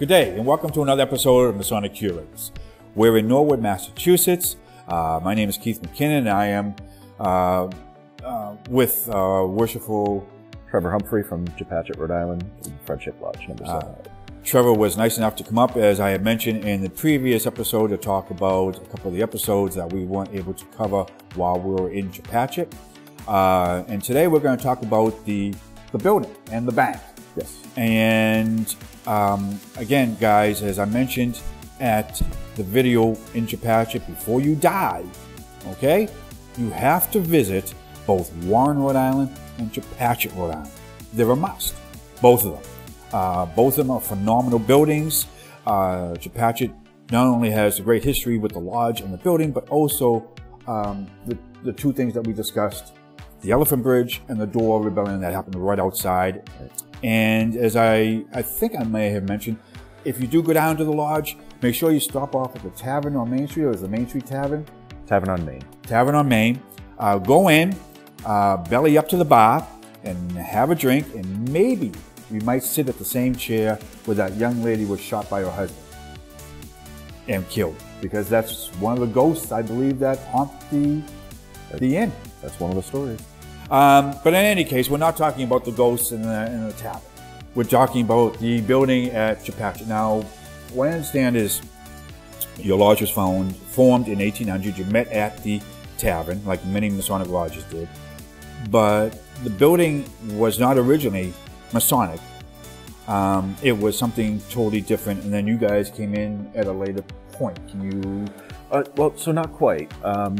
Good day, and welcome to another episode of Masonic Curators. We're in Norwood, Massachusetts. Uh, my name is Keith Mackinnon, and I am uh, uh, with uh, worshipful Trevor Humphrey from Chepachet, Rhode Island, Friendship Lodge number Uh, seven. Trevor was nice enough to come up, as I had mentioned in the previous episode, to talk about a couple of the episodes that we weren't able to cover while we were in Chepachet. Uh, and today we're going to talk about the, the building and the bank. yes. And um, again, guys, as I mentioned at the video in Chepachet, before you die, okay, you have to visit both Warren, Rhode Island and Chepachet, Rhode Island. They're a must, both of them. Uh, both of them are phenomenal buildings. Uh, Chepachet not only has a great history with the lodge and the building, but also um, the, the two things that we discussed the Elephant Bridge and the Dorr Rebellion that happened right outside. And as I, I think I may have mentioned, if you do go down to the lodge, make sure you stop off at the tavern on Main Street, or is the Main Street Tavern? Tavern on Main. Tavern on Main. Uh, go in, uh, belly up to the bar, and have a drink, and maybe we might sit at the same chair where that young lady was shot by her husband and killed. Because that's one of the ghosts, I believe, that haunt the, the inn. That's one of the stories. Um, but in any case, we're not talking about the ghosts in the, in the tavern. We're talking about the building at Chepachet. Now, what I understand is your lodge was found, formed in 1800. You met at the tavern, like many Masonic lodges did. But the building was not originally Masonic. Um, it was something totally different, and then you guys came in at a later point. Can you? Uh, well, so not quite. Um,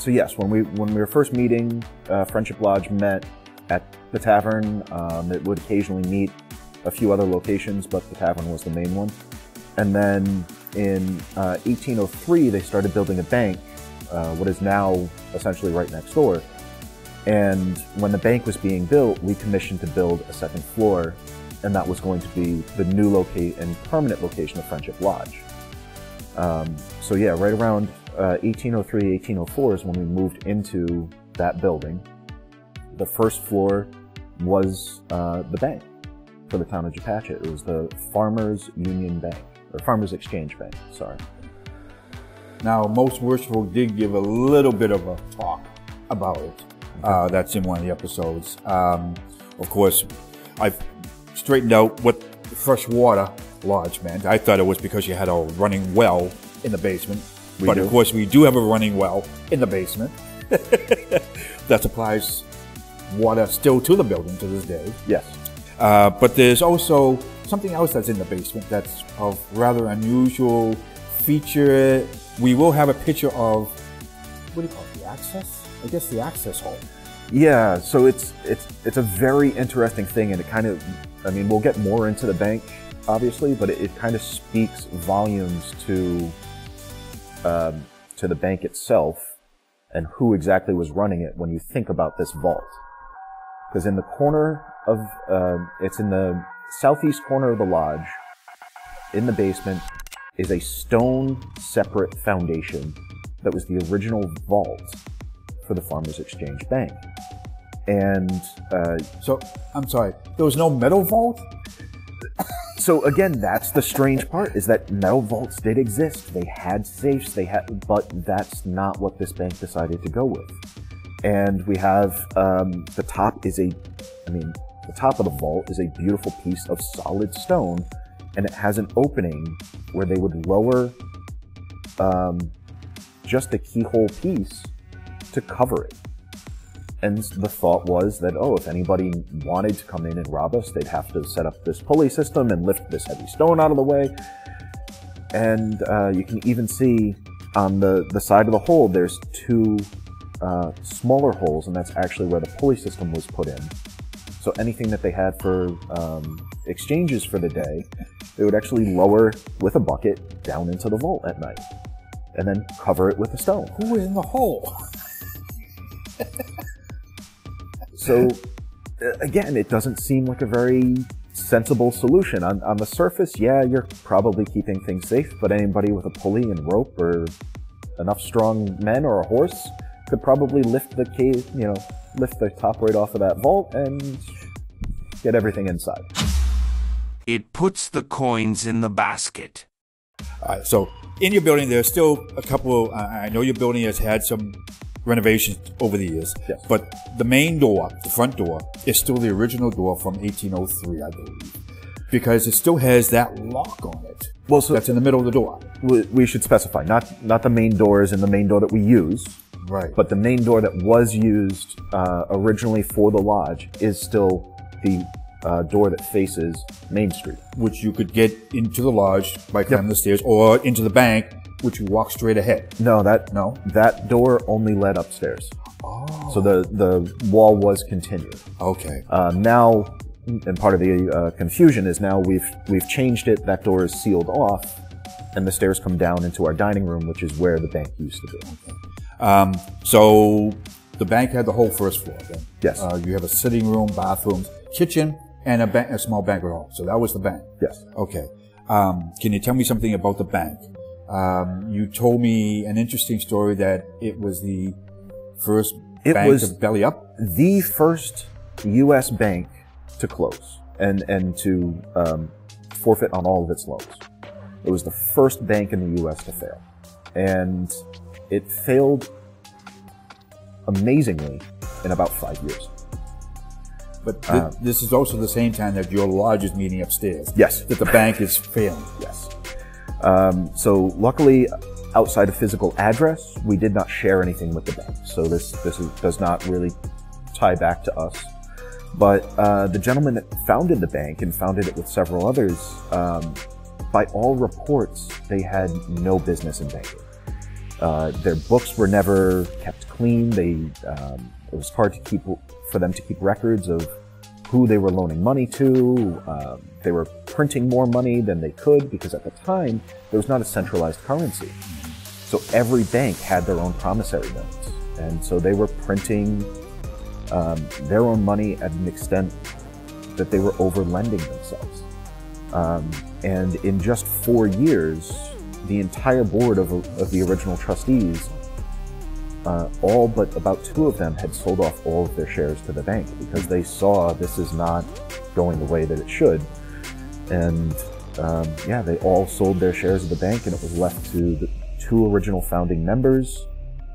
so yes, when we when we were first meeting, uh, Friendship Lodge met at the tavern. Um, it would occasionally meet a few other locations, but the tavern was the main one. And then in uh, 1803, they started building a bank, uh, what is now essentially right next door. And when the bank was being built, we commissioned to build a second floor, and that was going to be the new locate and permanent location of Friendship Lodge. Um, so yeah, right around uh, 1803, 1804 is when we moved into that building. The first floor was uh, the bank for the town of Chepachet. It was the Farmers Union Bank, or Farmers Exchange Bank, sorry. Now, most worshipful did give a little bit of a talk about it. Uh, that's in one of the episodes. Um, of course, I've straightened out what freshwater lodge meant. I thought it was because you had a running well in the basement. We but do. of course, we do have a running well in the basement that supplies water still to the building to this day. Yes. Uh, but there's also something else that's in the basement that's of rather unusual feature. We will have a picture of what do you call it? The access? I guess the access hole. Yeah, so it's it's it's a very interesting thing, and it kind of, I mean, we'll get more into the bank, obviously, but it, it kind of speaks volumes to um, to the bank itself and who exactly was running it when you think about this vault. Because in the corner of, uh, it's in the southeast corner of the lodge, in the basement, is a stone separate foundation that was the original vault for the Farmers Exchange Bank. And uh, So I'm sorry, there was no metal vault. So again, that's the strange part is that metal vaults did exist. They had safes, they had, but that's not what this bank decided to go with. And we have um, the top is a, I mean, the top of the vault is a beautiful piece of solid stone, and it has an opening where they would lower um, just a keyhole piece to cover it. And the thought was that, oh, if anybody wanted to come in and rob us, they'd have to set up this pulley system and lift this heavy stone out of the way. And uh, you can even see on the, the side of the hole, there's two uh, smaller holes, and that's actually where the pulley system was put in. So anything that they had for um, exchanges for the day, they would actually lower with a bucket down into the vault at night, and then cover it with a stone. Who in the hole? So uh, again, it doesn't seem like a very sensible solution. On, on the surface, yeah, you're probably keeping things safe, but anybody with a pulley and rope or enough strong men or a horse could probably lift the cave, you know, lift the top right off of that vault and get everything inside. It puts the coins in the basket. All right, so in your building, there's still a couple. I I know your building has had some renovations over the years, Yes. but the main door, the front door, is still the original door from 1803, I believe, because it still has that lock on it. Well, so- that's in the middle of the door. We, we should specify not not the main doors and the main door that we use, Right. but the main door that was used uh, originally for the lodge is still the uh, door that faces Main Street. which you could get into the lodge by climbing the stairs, or into the bank, which you walk straight ahead. No, that No? that door only led upstairs. Oh. So the the wall was continued. Okay. Uh, now, and part of the uh, confusion is now we've we've changed it. That door is sealed off, and the stairs come down into our dining room, which is where the bank used to be. Um, so the bank had the whole first floor. Then. Yes. Uh, you have a sitting room, bathrooms, kitchen, and a, ba- a small banquet hall. So that was the bank. Yes. Okay. Um, can you tell me something about the bank? Um, you told me an interesting story that it was the first It bank was- to belly up. The first U.S. bank to close and and to um, forfeit on all of its loans. It was the first bank in the U.S. to fail, and it failed amazingly in about five years. But th- Uh, this is also the same time that your lodge is meeting upstairs. Yes. That the bank is failing. Yes. Um, so luckily, outside of physical address, we did not share anything with the bank. So this this is, does not really tie back to us. But uh, the gentleman that founded the bank and founded it with several others, um, by all reports, they had no business in banking. Uh, their books were never kept clean. They um, it was hard to keep for them to keep records of who they were loaning money to. Um, they were printing more money than they could because at the time there was not a centralized currency. So every bank had their own promissory notes, and so they were printing um, their own money at an extent that they were overlending themselves. Um, and in just four years, the entire board of, of the original trustees, uh, all but about two of them had sold off all of their shares to the bank because they saw this is not going the way that it should. And um, yeah, they all sold their shares of the bank, and it was left to the two original founding members.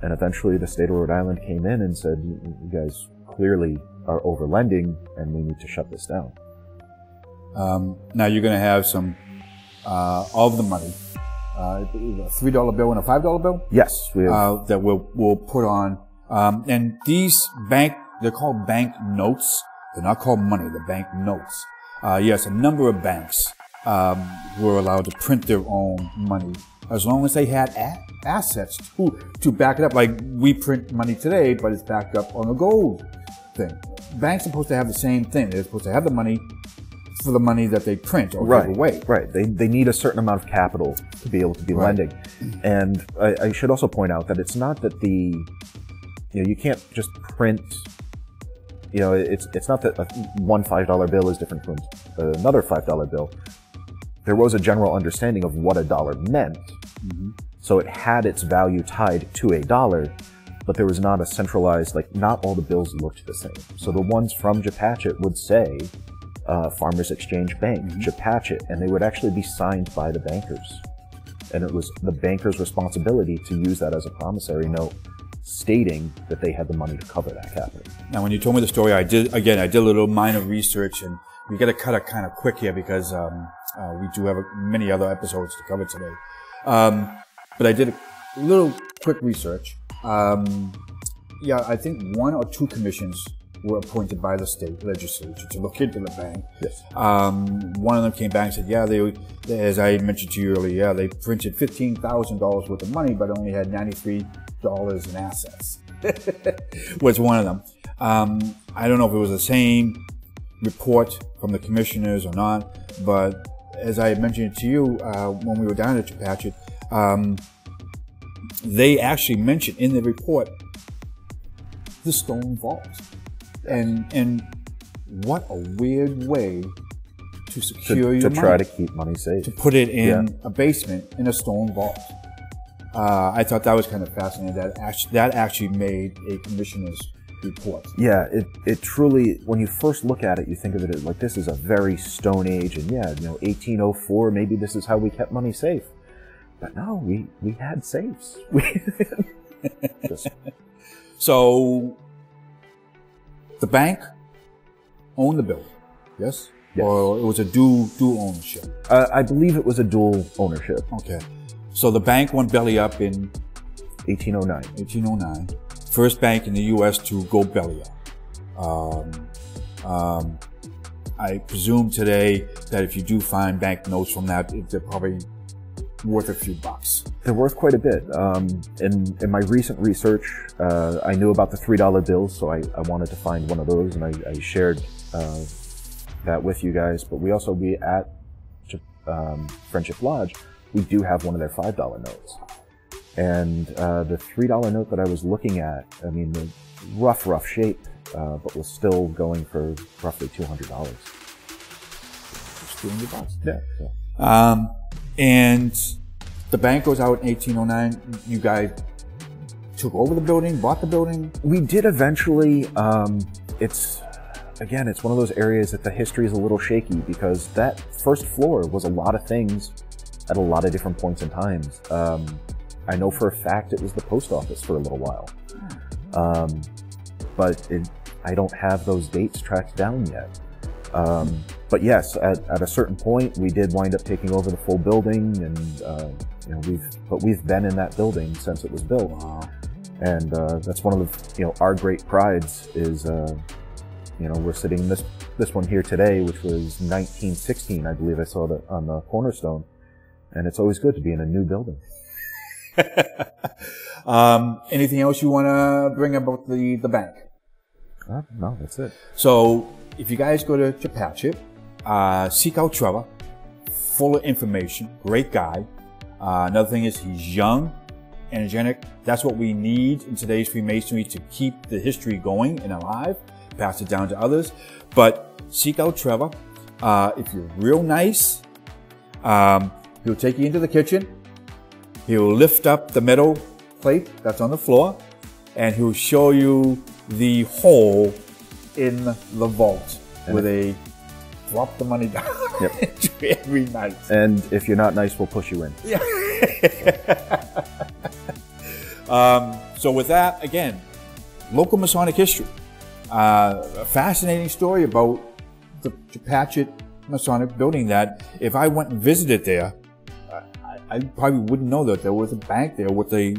And eventually, the state of Rhode Island came in and said, "You guys clearly are overlending, and we need to shut this down." Um, now you're going to have some uh, of the money, uh, a three dollar bill and a five dollar bill Yes, we have. uh, that we'll we'll put on. Um, and these bank they're called bank notes. They're not called money. They're bank notes. Uh, yes, a number of banks um, were allowed to print their own money as long as they had a- assets to to back it up. Like we print money today, but it's backed up on a gold thing. Banks are supposed to have the same thing. They're supposed to have the money for the money that they print or right, give away. right. They, they need a certain amount of capital to be able to be Right. lending. And I, I should also point out that it's not that the, you know, you can't just print, you know, it's, it's not that a one $5 bill is different from another $5 bill. There was a general understanding of what a dollar meant. Mm-hmm. So it had its value tied to a dollar, but there was not a centralized, like, not all the bills looked the same. So the ones from Chepachet would say, uh, Farmers Exchange Bank, Chepachet, and they would actually be signed by the bankers. And it was the banker's responsibility to use that as a promissory note, stating that they had the money to cover that capital. Now, when you told me the story, I did again. I did a little minor research, and we got to cut it kind of quick here because um, uh, we do have a, many other episodes to cover today. Um, but I did a little quick research. Um, yeah, I think one or two commissions were appointed by the state legislature to look into the bank. Yes. Um, one of them came back and said, "Yeah, they, as I mentioned to you earlier, yeah, they printed fifteen thousand dollars worth of money, but only had ninety-three dollars in assets." was one of them. Um, I don't know if it was the same report from the commissioners or not, but as I mentioned to you uh, when we were down at Chepachet, um, they actually mentioned in the report the stone vault, and and what a weird way to To, secure to your try money to keep money safe. to put it in Yeah. a basement in a stone vault. Uh, I thought that was kind of fascinating. That actually, that actually made a commissioner's report. Yeah, it, it truly, when you first look at it, you think of it as like this is a very stone age, and yeah, you know, 1804, maybe this is how we kept money safe. But no, we, we had safes. We just, So the bank owned the building, yes? Yes. Or it was a dual dual ownership. uh, I believe it was a dual ownership, Okay. So the bank went belly up in 1809. 1809. First bank in the U.S. to go belly up. Um, um, I presume today that if you do find bank notes from that, they're probably worth a few bucks. They're worth quite a bit. Um, in, in my recent research, uh, I knew about the $3 bills, so I, I wanted to find one of those, and I, I shared uh, that with you guys. But we also, we at um, Friendship Lodge, we do have one of their $5 notes. And uh, the $3 note that I was looking at, I mean, the rough, rough shape, uh, but was still going for roughly $200. It's 200 bucks. Yeah. yeah. Um, and the bank goes out in 1809. You guys took over the building, bought the building. We did eventually. Um, it's again, it's one of those areas that the history is a little shaky because that first floor was a lot of things at a lot of different points in times. Um, I know for a fact it was the post office for a little while, um, but it, I don't have those dates tracked down yet. Um, but yes, at, at a certain point, we did wind up taking over the full building, and uh, you know we've but we've been in that building since it was built Wow. and uh, that's one of the you know our great prides is uh, you know we're sitting in this this one here today which was 1916 i believe i saw that on the cornerstone and it's always good to be in a new building Um, anything else you want to bring about the, the bank? uh, no that's it So if you guys go to Chepachet, uh, seek out Trevor. Full of information. Great guy. Uh, another thing is he's young, energetic. That's what we need in today's Freemasonry to keep the history going and alive. Pass it down to others. But seek out Trevor. Uh, if you're real nice, um, he'll take you into the kitchen. He'll lift up the metal plate that's on the floor and he'll show you the hole in the vault with they drop the money down Yep. every night. and if you're not nice we'll push you in Um, so with that, again, local Masonic history. Uh, a fascinating story about the Patchett Masonic building that if I went and visited there, I, I probably wouldn't know that there was a bank there with a,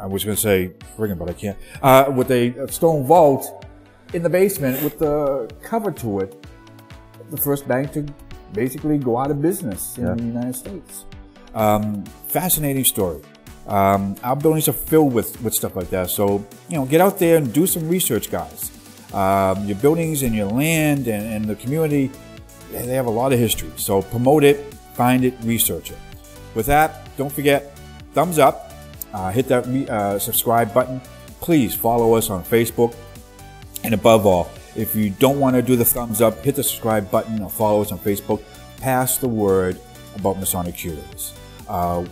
I was going to say friggin', but I can't, uh, with a stone vault in the basement with the cover to it. The first bank to basically go out of business in Yeah. the United States. Um, fascinating story. Um, our buildings are filled with, with stuff like that. So, you know, get out there and do some research, guys. Um, your buildings and your land and, and the community, they have a lot of history. So promote it, find it, research it. With that, don't forget, thumbs up, uh, hit that re- uh, subscribe button. Please follow us on Facebook. And above all, if you don't want to do the thumbs up, hit the subscribe button or follow us on Facebook. Pass the word about Masonic Curators. Uh,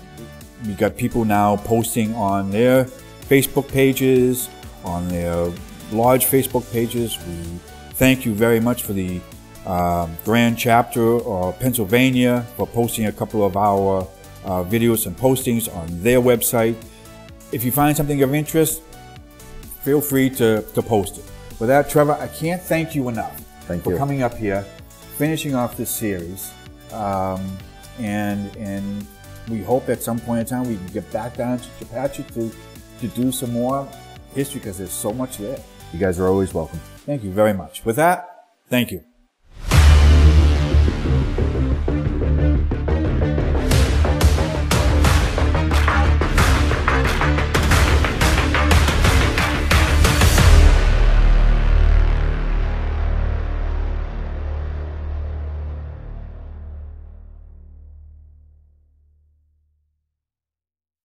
we got people now posting on their Facebook pages, on their large Facebook pages. We thank you very much for the um, Grand Chapter of Pennsylvania for posting a couple of our uh, videos and postings on their website. If you find something of interest, feel free to, to post it. Without Trevor, I can't thank you enough thank for you. coming up here, finishing off this series, um, and and we hope at some point in time we can get back down to Chepachet to to do some more history because there's so much there. You guys are always welcome. Thank you very much. With that, thank you.